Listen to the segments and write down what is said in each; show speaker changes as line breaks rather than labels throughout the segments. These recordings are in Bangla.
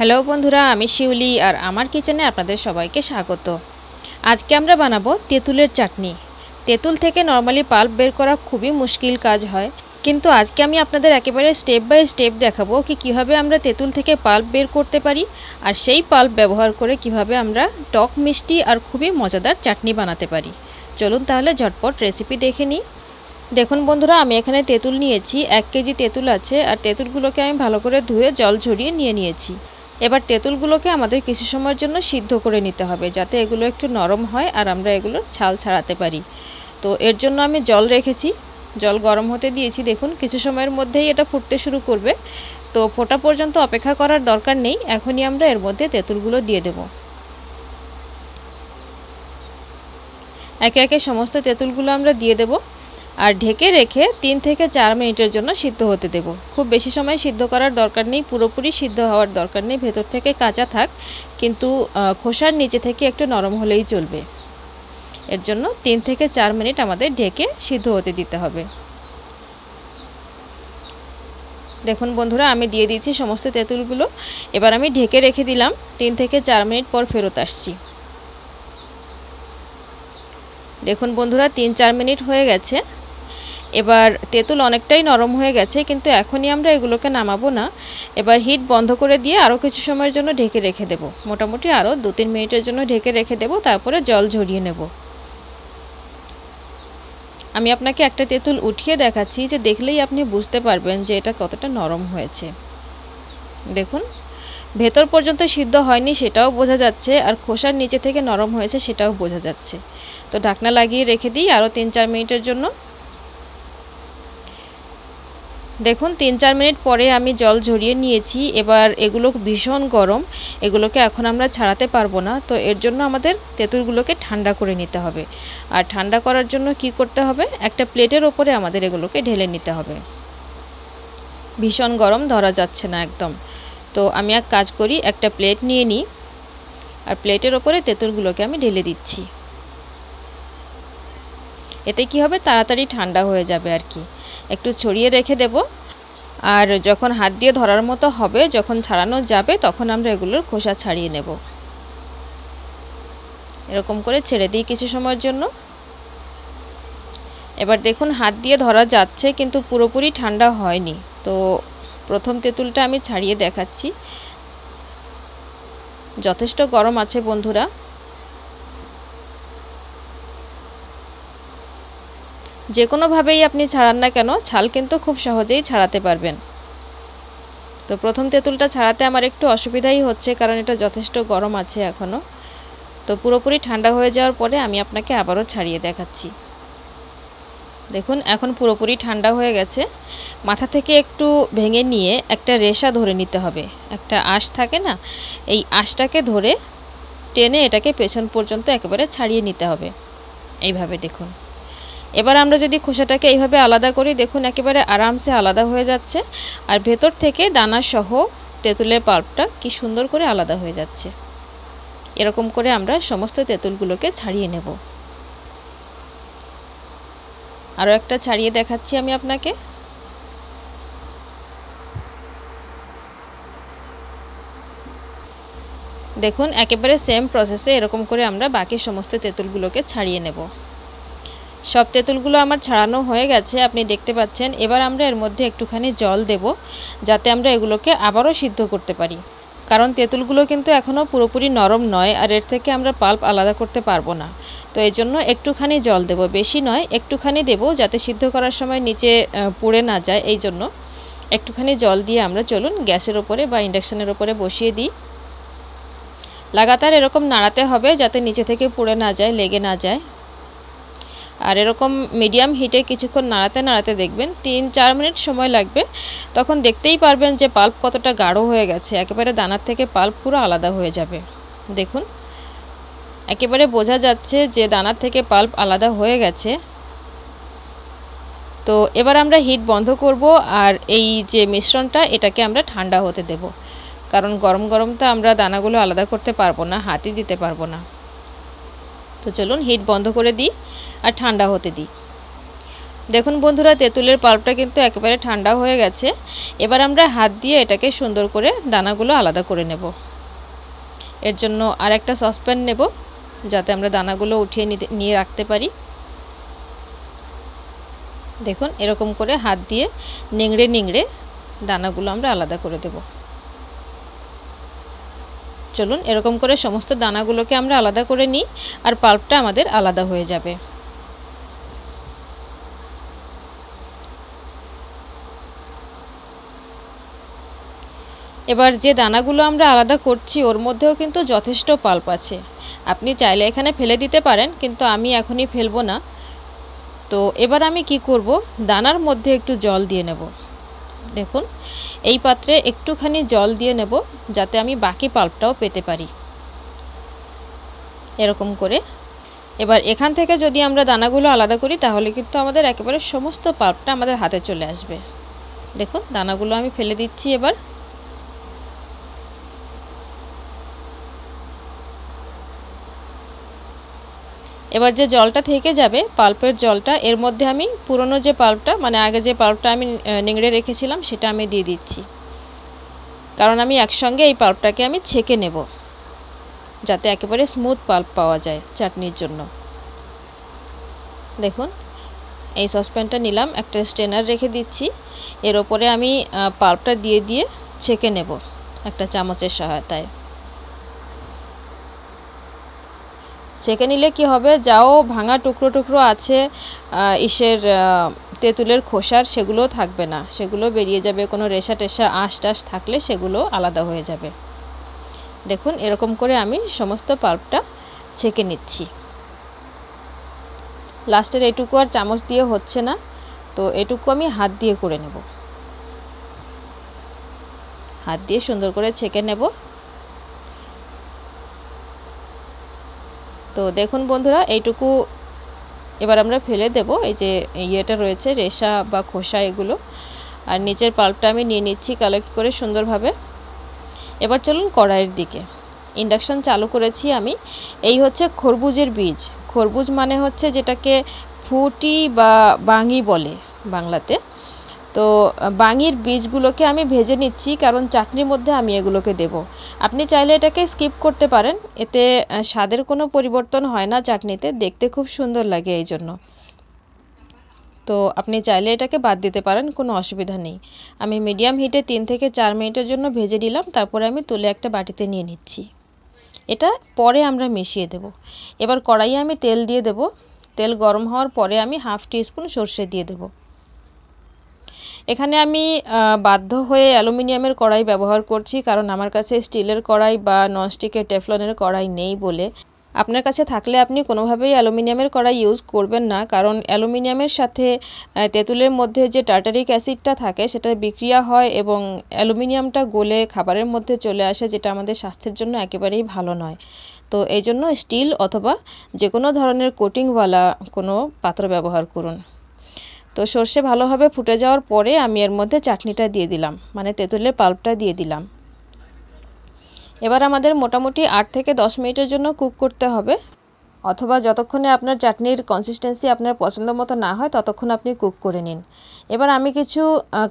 হ্যালো বন্ধুরা, আমি শিউলি আর আমার কিচেনে আপনাদের সবাইকে স্বাগত। আজকে আমরা বানাবো তেঁতুলের চাটনি। তেঁতুল থেকে নর্মালি পাল্প বের করা খুবই মুশকিল কাজ হয়। কিন্তু আজকে আমি আপনাদের একেবারে স্টেপ বাই স্টেপ দেখাবো কি কীভাবে আমরা তেঁতুল থেকে পাল্প বের করতে পারি আর সেই পাল্প ব্যবহার করে কীভাবে আমরা টক মিষ্টি আর খুবই মজাদার চাটনি বানাতে পারি। চলুন তাহলে ঝটপট রেসিপি দেখে নিই। দেখুন বন্ধুরা, আমি এখানে তেঁতুল নিয়েছি, এক কেজি তেঁতুল আছে, আর তেঁতুলগুলোকে আমি ভালো করে ধুয়ে জল ঝরিয়ে নিয়ে নিয়েছি। এবার তেঁতুলগুলোকে আমাদের কিছু সময়ের জন্য সিদ্ধ করে নিতে হবে যাতে এগুলো একটু নরম হয় আর আমরা এগুলোর ছাল ছাড়াতে পারি। তো এর জন্য আমি জল রেখেছি। জল গরম হতে দিয়েছি। দেখুন, কিছু সময়ের মধ্যেই এটা ফুটতে শুরু করবে। তো ফোটা পর্যন্ত অপেক্ষা করার দরকার নেই। এখনই আমরা এর মধ্যে তেঁতুলগুলো দিয়ে দেব। একে একে সমস্ত তেঁতুলগুলো আমরা দিয়ে দেবো। আর ঢেকে রেখে তিন থেকে চার মিনিটের জন্য সিদ্ধ হতে দেব। খুব বেশি সময় সিদ্ধ করার দরকার নেই, পুরোপুরি সিদ্ধ হওয়ার দরকার নেই, ভেতর থেকে কাঁচা থাক, কিন্তু খোসার নিচে থেকে একটু নরম হলেই চলবে। এর জন্য তিন থেকে চার মিনিট আমাদের ঢেকে সিদ্ধ হতে দিতে হবে। দেখুন বন্ধুরা, আমি দিয়ে দিয়েছি সমস্ত তেঁতুলগুলো। এবার আমি ঢেকে রেখে দিলাম, তিন থেকে চার মিনিট পর ফেরত আসছি। দেখুন বন্ধুরা, তিন চার মিনিট হয়ে গেছে। এবার তেঁতুল অনেকটাই নরম হয়ে গেছে, কিন্তু এখনই আমরা এগুলোকে নামাবো না। এবার হিট বন্ধ করে দিয়ে আরও কিছু সময়ের জন্য ঢেকে রেখে দেব। মোটামুটি আরও দু তিন মিনিটের জন্য ঢেকে রেখে দেব, তারপরে জল ঝরিয়ে নেব। আমি আপনাকে একটা তেঁতুল উঠিয়ে দেখাচ্ছি যে দেখলেই আপনি বুঝতে পারবেন যে এটা কতটা নরম হয়েছে। দেখুন, ভেতর পর্যন্ত সিদ্ধ হয়নি সেটাও বোঝা যাচ্ছে, আর খোসার নিচে থেকে নরম হয়েছে সেটাও বোঝা যাচ্ছে। তো ঢাকনা লাগিয়ে রেখে দিই আরও তিন চার মিনিটের জন্য। দেখুন, তিন চার মিনিট পরে আমি জল ঝরিয়ে নিয়েছি। এবার এগুলো ভীষণ গরম। এগুলোকে এখন আমরা ছাড়াতে পারব না। তো এর জন্য আমাদের তেঁতুলগুলোকে ঠান্ডা করে নিতে হবে। আর ঠান্ডা করার জন্য কি করতে হবে? একটা প্লেটের ওপরে আমাদের এগুলোকে ঢেলে নিতে হবে। ভীষণ গরম, ধরা যাচ্ছে না একদম। তো আমি এক কাজ করি, একটা প্লেট নিয়ে নিই। আর প্লেটের ওপরে তেঁতুলগুলোকে আমি ঢেলে দিচ্ছি। এতে কি হবে? তাড়াতাড়ি ঠান্ডা হয়ে যাবে আর কি। একটু ছড়িয়ে রেখে দেব। আর যখন হাত দিয়ে ধরার মতো হবে, যখন ছাড়ানো যাবে, তখন আমরা এগুলোর খোসা ছাড়িয়ে নেব। এরকম করে ছেড়ে দিই কিছু সময়ের জন্য। এবার দেখুন, হাত দিয়ে ধরা যাচ্ছে, কিন্তু পুরোপুরি ঠান্ডা হয়নি। তো প্রথম তেঁতুলটা আমি ছাড়িয়ে দেখাচ্ছি। যথেষ্ট গরম আছে, বন্ধুরা। যে কোনোভাবেই আপনি ছাড়ান না কেন, ছাল কিন্তু খুব সহজেই ছাড়াতে পারবেন। তো প্রথম তেঁতুলটা ছাড়াতে আমার একটু অসুবিধাই হচ্ছে, কারণ এটা যথেষ্ট গরম আছে এখনও তো পুরোপুরি ঠান্ডা হয়ে যাওয়ার পরে আমি আপনাকে আবারও ছাড়িয়ে দেখাচ্ছি। দেখুন, এখন পুরোপুরি ঠান্ডা হয়ে গেছে। মাথা থেকে একটু ভেঙে নিয়ে একটা রেশা ধরে নিতে হবে। একটা আঁশ থাকে না, এই আঁশটাকে ধরে টেনে এটাকে পেছন পর্যন্ত একেবারে ছাড়িয়ে নিতে হবে। এইভাবে দেখুন। এবার আমরা যদি খোসাটাকে এইভাবে আলাদা করি, দেখুন একেবারে আরামসে আলাদা হয়ে যাচ্ছে। আর ভেতর থেকে দানা সহ তেঁতুলের পাল্পটা কি সুন্দর করে আলাদা হয়ে যাচ্ছে। এরকম করে আমরা সমস্ত তেঁতুলগুলোকে ছাড়িয়ে নেব। আরও একটা ছাড়িয়ে দেখাচ্ছি আমি আপনাকে। দেখুন, একেবারে সেম প্রসেসে এরকম করে আমরা বাকি সমস্ত তেঁতুলগুলোকে ছাড়িয়ে নেব। সব তেঁতুলগুলো আমার ছাড়ানো হয়ে গেছে, আপনি দেখতে পাচ্ছেন। এবার আমরা এর মধ্যে একটুখানি জল দেব, যাতে আমরা এগুলোকে আবারও সিদ্ধ করতে পারি। কারণ তেঁতুলগুলো কিন্তু এখনও পুরোপুরি নরম নয়, আর এর থেকে আমরা পাল্প আলাদা করতে পারব না। তো এই জন্য একটুখানি জল দেব, বেশি নয়, একটুখানি দেব, যাতে সিদ্ধ করার সময় নিচে পুড়ে না যায়। এই জন্য একটুখানি জল দিয়ে আমরা চলুন গ্যাসের ওপরে বা ইন্ডাকশানের ওপরে বসিয়ে দিই। লাগাতার এরকম নাড়াতে হবে, যাতে নিচে থেকে পুড়ে না যায়, লেগে না যায়। আর এরকম মিডিয়াম হিটে কিছুক্ষণ নাড়াতে নাড়াতে দেখবেন, তিন চার মিনিট সময় লাগবে। তখন দেখতেই পারবেন যে পাল্প কতটা গাঢ় হয়ে গেছে। একেবারে দানার থেকে পাল্প পুরো আলাদা হয়ে যাবে। দেখুন, একেবারে বোঝা যাচ্ছে যে দানার থেকে পাল্প আলাদা হয়ে গেছে। তো এবার আমরা হিট বন্ধ করব আর এই যে মিশ্রণটা, এটাকে আমরা ঠান্ডা হতে দেব। কারণ গরম গরম তো আমরা দানাগুলো আলাদা করতে পারব না হাতই দিতে পারব না। তো চলুন হিট বন্ধ করে দিই। আর ঠান্ডা হতে দিই। দেখুন বন্ধুরা, তেঁতুলের পাল্পটা কিন্তু একেবারে ঠান্ডা হয়ে গেছে। এবার আমরা হাত দিয়ে এটাকে সুন্দর করে দানাগুলো আলাদা করে নেব। এর জন্য আর একটা সসপ্যান নেব, যাতে আমরা দানাগুলো উঠিয়ে নিয়ে রাখতে পারি। দেখুন, এরকম করে হাত দিয়ে নিংড়ে নিংড়ে দানাগুলো আমরা আলাদা করে দেব। চলুন, এরকম করে সমস্ত দানাগুলোকে আমরা আলাদা করে নিই, আর পাল্পটা আমাদের আলাদা হয়ে যাবে। এবার যে দানাগুলো আমরা আলাদা করছি, ওর মধ্যেও কিন্তু যথেষ্ট পাল্প আছে। আপনি চাইলে এখানে ফেলে দিতে পারেন, কিন্তু আমি এখনই ফেলব না। তো এবার আমি কি করব? দানার মধ্যে একটু জল দিয়ে নেব। দেখুন, এই পাত্রে একটুখানি জল দিয়ে নেব, যাতে আমি বাকি পাল্পটাও পেতে পারি। এরকম করে। এবার এখান থেকে যদি আমরা দানাগুলো আলাদা করি, তাহলে কিন্তু আমাদের একেবারে সমস্ত পাল্পটা আমাদের হাতে চলে আসবে। দেখুন, দানাগুলো আমি ফেলে দিচ্ছি এবার। এবার যে জলটা থেকে যাবে, পাল্পের জলটা, এর মধ্যে আমি পুরনো যে পাল্পটা মানে আগে যে পাল্পটা আমি নিংড়ে রেখেছিলাম, সেটা আমি দিয়ে দিচ্ছি। কারণ আমি একসঙ্গে এই পাল্পটাকে আমি ছেঁকে নেব, যাতে একেবারে স্মুথ পাল্প পাওয়া যায় চাটনির জন্য। দেখুন, এই সসপ্যানটা নিলাম, একটা স্টেনার রেখে দিচ্ছি। এর ওপরে আমি পাল্পটা দিয়ে দিয়ে ছেঁকে নেব, একটা চামচের সহায়তায়। ছেঁকে নিলে কি হবে? যাও, ভাঙা টুকরো টুকরো আছে ইসের তেঁতুলের খোসার, সেগুলো থাকবে না। সেগুলো বেরিয়ে যাবে, কোনো রেশা টেশা, আঁশ টাশ থাকলে সেগুলো আলাদা হয়ে যাবে। দেখুন, এরকম করে আমি সমস্ত পাল্পটা ছেঁকে নিচ্ছি। লাস্টের এটুকু আর চামচ দিয়ে হচ্ছে না, তো এটুকু আমি হাত দিয়ে করে নেব। হাত দিয়ে সুন্দর করে ছেঁকে নেব। তো দেখুন বন্ধুরা, এইটুকু এবার আমরা ফেলে দেব। এই যে ইয়েটা রয়েছে, রেশা বা খোসা এগুলো। আর নিচের পাল্পটা আমি নিয়ে নিচ্ছি কালেক্ট করে সুন্দরভাবে। এবার চলুন কড়াইয়ের দিকে। ইন্ডাকশান চালু করেছি আমি। এই হচ্ছে খরবুজের বীজ। খরবুজ মানে হচ্ছে যেটাকে ফুটি বা বাঙি বলে বাংলাতে। তো, বাঙির বীজগুলোকে আমি ভেজে নিচ্ছি, কারণ চাটনির মধ্যে আমি এগুলোকে দেব। আপনি চাইলে এটাকে স্কিপ করতে পারেন, এতে স্বাদের কোনো পরিবর্তন হয় না চাটনিতে, দেখতে খুব সুন্দর লাগে এই জন্য তো, আপনি চাইলে এটাকে বাদ দিতে পারেন, কোনো অসুবিধা নেই। আমি মিডিয়াম হিটে তিন থেকে চার মিনিটের জন্য ভেজে নিলাম, তারপরে আমি তুলে একটা বাটিতে নিয়ে নিচ্ছি। এটা পরে আমরা মিশিয়ে দেব। এবার কড়াইয়ে আমি তেল দিয়ে দেব। তেল গরম হওয়ার পরে আমি হাফ টিস্পুন সর্ষে দিয়ে দেবো। এখানে আমি বাধ্য হয়ে অ্যালুমিনিয়ামের কড়াই ব্যবহার করছি, কারণ আমার কাছে স্টিলের কড়াই বা ননস্টিকের টেফলনের কড়াই নেই বলে। আপনার কাছে থাকলে আপনি কোনোভাবেই অ্যালুমিনিয়ামের কড়াই ইউজ করবেন না, কারণ অ্যালুমিনিয়ামের সাথে তেঁতুলের মধ্যে যে টার্টারিক অ্যাসিডটা থাকে, সেটার বিক্রিয়া হয় এবং অ্যালুমিনিয়ামটা গলে খাবারের মধ্যে চলে আসে, যেটা আমাদের স্বাস্থ্যের জন্য একেবারেই ভালো নয়। তো এই জন্য স্টিল অথবা যে কোনো ধরনের কোটিংওয়ালা কোনো পাত্র ব্যবহার করুন। তো সর্ষে ভালোভাবে ফুটে যাওয়ার পরে আমি এর মধ্যে চাটনিটা দিয়ে দিলাম মানে তেঁতুলের পাল্পটা দিয়ে দিলাম। এবার আমাদের মোটামুটি আট থেকে দশ মিনিটের জন্য কুক করতে হবে। অথবা যতক্ষণে আপনার চাটনির কনসিস্টেন্সি আপনার পছন্দ মতো না হয়, ততক্ষণ আপনি কুক করে নিন। এবার আমি কিছু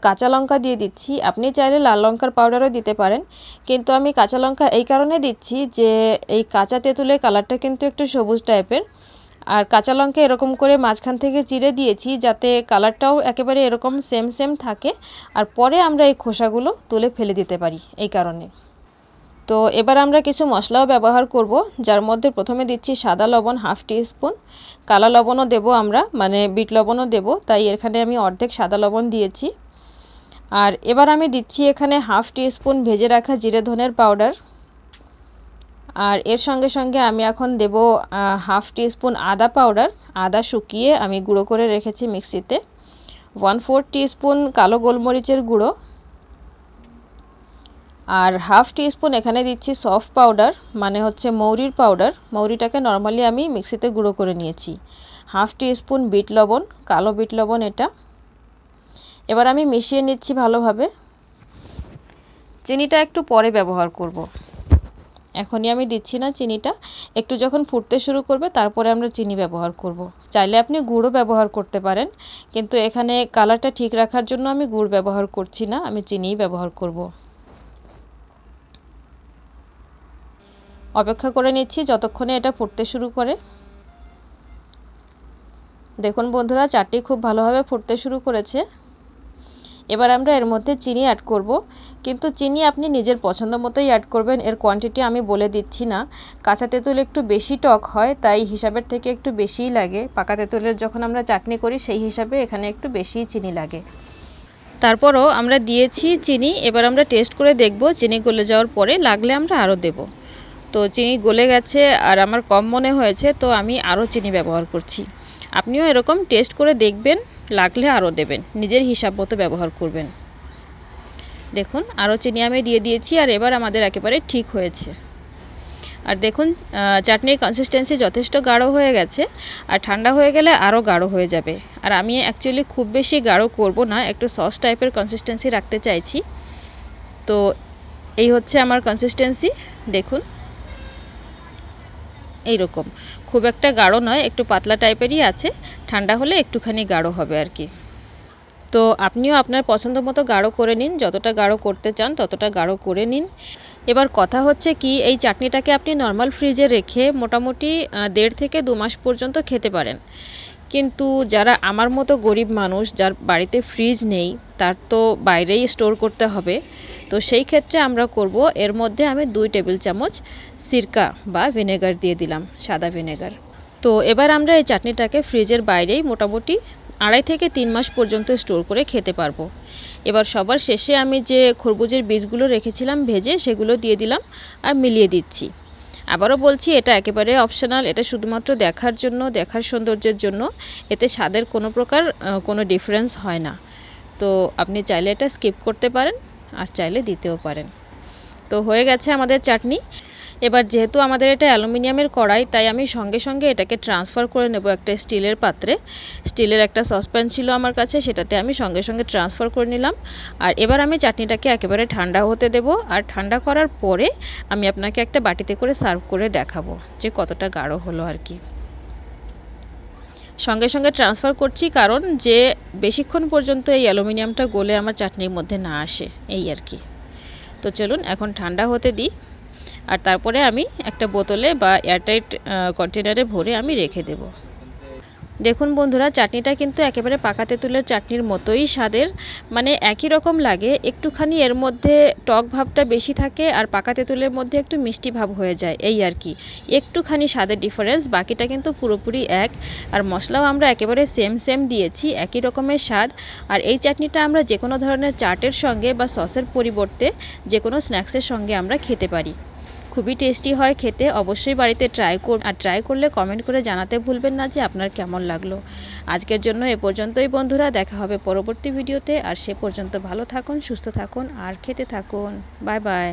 কাঁচা লঙ্কা দিয়ে দিচ্ছি। আপনি চাইলে লাল লঙ্কার পাউডারও দিতে পারেন। কিন্তু আমি কাঁচা লঙ্কা এই কারণে দিচ্ছি যে, এই কাঁচা তেঁতুলের কালারটা কিন্তু একটু সবুজ টাইপের আর কাঁচা লঙ্কা এরকম করে মাঝখান থেকে চিড়ে দিয়েছি, যাতে কালারটাও একেবারে এরকম সেম সেম থাকে। আর পরে আমরা এই খোসাগুলো তুলে ফেলে দিতে পারি এই কারণে। তো এবার আমরা কিছু মশলাও ব্যবহার করব, যার মধ্যে প্রথমে দিচ্ছি সাদা লবণ হাফ স্পুন কালা লবণও দেব আমরা মানে বিট লবণও দেব, তাই এখানে আমি অর্ধেক সাদা লবণ দিয়েছি। আর এবার আমি দিচ্ছি এখানে হাফ স্পুন ভেজে রাখা জিরে ধনের পাউডার। আর এর সঙ্গে সঙ্গে আমি এখন দেব হাফ টিস্পুন আদা পাউডার। আদা শুকিয়ে আমি গুঁড়ো করে রেখেছি মিক্সিতে। ওয়ান ফোর টিস্পুন কালো গোলমরিচের গুঁড়ো। আর হাফ টিস্পুন এখানে দিচ্ছি সফট পাউডার মানে হচ্ছে মৌরির পাউডার। মৌরিটাকে নর্মালি আমি মিক্সিতে গুঁড়ো করে নিয়েছি। হাফ টিস্পুন বিট লবণ, কালো বিট লবণ এটা। এবার আমি মিশিয়ে নিচ্ছি ভালোভাবে। চিনিটা একটু পরে ব্যবহার করব। এখনই আমি দিচ্ছি না চিনিটা একটু যখন ফুটতে শুরু করবে, তারপরে আমরা চিনি ব্যবহার করব। চাইলে আপনি গুঁড়ও ব্যবহার করতে পারেন, কিন্তু এখানে কালারটা ঠিক রাখার জন্য আমি গুড় ব্যবহার করছি না, আমি চিনিই ব্যবহার করব। অপেক্ষা করে নিচ্ছি যতক্ষণে এটা ফুটতে শুরু করে দেখুন বন্ধুরা, চাটনি খুব ভালোভাবে ফুটতে শুরু করেছে এবার আমরা এর মধ্যে চিনি অ্যাড করব কিন্তু চিনি আপনি নিজের পছন্দ মতোই অ্যাড করবেন। এর কোয়ান্টিটি আমি বলে দিচ্ছি না। কাঁচা তেঁতুল একটু বেশি টক হয়, তাই হিসাবের থেকে একটু বেশিই লাগে। পাকা তেঁতুলের যখন আমরা চাটনি করি, সেই হিসাবে এখানে একটু বেশিই চিনি লাগে। তারপরও আমরা দিয়েছি চিনি। এবার আমরা টেস্ট করে দেখব চিনি গলে যাওয়ার পরে লাগলে আমরা আরও দেব। তো চিনি গলে গেছে আর আমার কম মনে হয়েছে, তো আমি আরও চিনি ব্যবহার করছি। আপনিও এরকম টেস্ট করে দেখবেন, লাগলে আরও দেবেন। নিজের হিসাব মতো ব্যবহার করবেন। দেখুন, আরও চিনি আমি দিয়ে দিয়েছি আর এবার আমাদের একেবারে ঠিক হয়েছে। আর দেখুন চাটনির কনসিস্টেন্সি যথেষ্ট গাঢ় হয়ে গেছে আর ঠান্ডা হয়ে গেলে আরও গাঢ় হয়ে যাবে। আর আমি অ্যাকচুয়ালি খুব বেশি গাঢ় করব না, একটু সস টাইপের কনসিস্টেন্সি রাখতে চাইছি। তো এই হচ্ছে আমার কনসিস্টেন্সি দেখুন। এই রকম খুব একটা গাঢ় নয়, একটু পাতলা টাইপেরই আছে, ঠান্ডা হলে একটুখানি গাঢ় হবে আর কি। তো আপনিও আপনার পছন্দ মতো গাঢ় করে নিন, যতটা গাঢ় করতে চান ততটা গাঢ় করে নিন। এবার কথা হচ্ছে কি, এই চাটনিটাকে আপনি নর্মাল ফ্রিজে রেখে মোটামুটি দেড় থেকে দু মাস পর্যন্ত খেতে পারেন। কিন্তু যারা আমার মতো গরিব মানুষ, যার বাড়িতে ফ্রিজ নেই, তার তো বাইরেই স্টোর করতে হবে। তো সেই ক্ষেত্রে আমরা করব, এর মধ্যে আমি দুই টেবিল চামচ সিরকা বা ভিনেগার দিয়ে দিলাম, সাদা ভিনেগার তো এবার আমরা এই চাটনিটাকে ফ্রিজের বাইরেই মোটামুটি আড়াই থেকে তিন মাস পর্যন্ত স্টোর করে খেতে পারব। এবার সবার শেষে আমি যে খরবুজের বীজগুলো রেখেছিলাম ভেজে, সেগুলো দিয়ে দিলাম আর মিলিয়ে দিচ্ছি। আবারও বলছি, এটা একেবারে অপশনাল এটা শুধুমাত্র দেখার জন্য, দেখার সৌন্দর্যের জন্য। এতে স্বাদের কোনো প্রকার কোনো ডিফারেন্স হয় না। তো আপনি চাইলে এটা স্কিপ করতে পারেন আর চাইলে দিতেও পারেন। তো হয়ে গেছে আমাদের চাটনি। এবার যেহেতু আমাদের এটা অ্যালুমিনিয়ামের কড়াই, তাই আমি সঙ্গে সঙ্গে এটাকে ট্রান্সফার করে নেব একটা স্টিলের পাত্রে। স্টিলের একটা সসপ্যান ছিল আমার কাছে, সেটাতে আমি সঙ্গে সঙ্গে ট্রান্সফার করে নিলাম। আর এবার আমি চাটনিটাকে একেবারে ঠান্ডা হতে দেব। আর ঠান্ডা করার পরে আমি আপনাকে একটা বাটিতে করে সার্ভ করে দেখাবো যে কতটা গাঢ় হলো আর কি। সঙ্গে সঙ্গে ট্রান্সফার করছি কারণ যে বেশিক্ষণ পর্যন্ত এই অ্যালুমিনিয়ামটা গলে আমার চাটনির মধ্যে না আসে, এই আর কি। তো চলুন এখন ঠান্ডা হতে দিই। আর তারপরে আমি একটা বোতলে বা এয়ারটাইট কন্টেনারে ভরে আমি রেখে দেবো। দেখুন বন্ধুরা, চাটনিটা কিন্তু একেবারে পাকা তেঁতুলের চাটনির মতোই স্বাদের মানে একই রকম লাগে। একটুখানি এর মধ্যে টক ভাবটা বেশি থাকে আর পাকা তেঁতুলের মধ্যে একটু মিষ্টি ভাব হয়ে যায়, এই আর কি। একটুখানি স্বাদের ডিফারেন্স বাকিটা কিন্তু পুরোপুরি এক। আর মশলাও আমরা একেবারে সেম সেম দিয়েছি, একই রকমের স্বাদ। আর এই চাটনিটা আমরা যে কোনো ধরনের চাটের সঙ্গে বা সসের পরিবর্তে যে কোনো স্ন্যাক্সের সঙ্গে আমরা খেতে পারি। খুবই টেস্টি হয় খেতে, অবশ্যই বাড়িতে ট্রাই করুন আর ট্রাই করলে কমেন্ট করে জানাতে ভুলবেন না যে আপনার কেমন লাগল। আজকের জন্য এ পর্যন্তই বন্ধুরা, দেখা হবে পরবর্তী ভিডিওতে আর সে পর্যন্ত ভালো থাকুন, সুস্থ থাকুন, আর খেতে থাকুন। Bye bye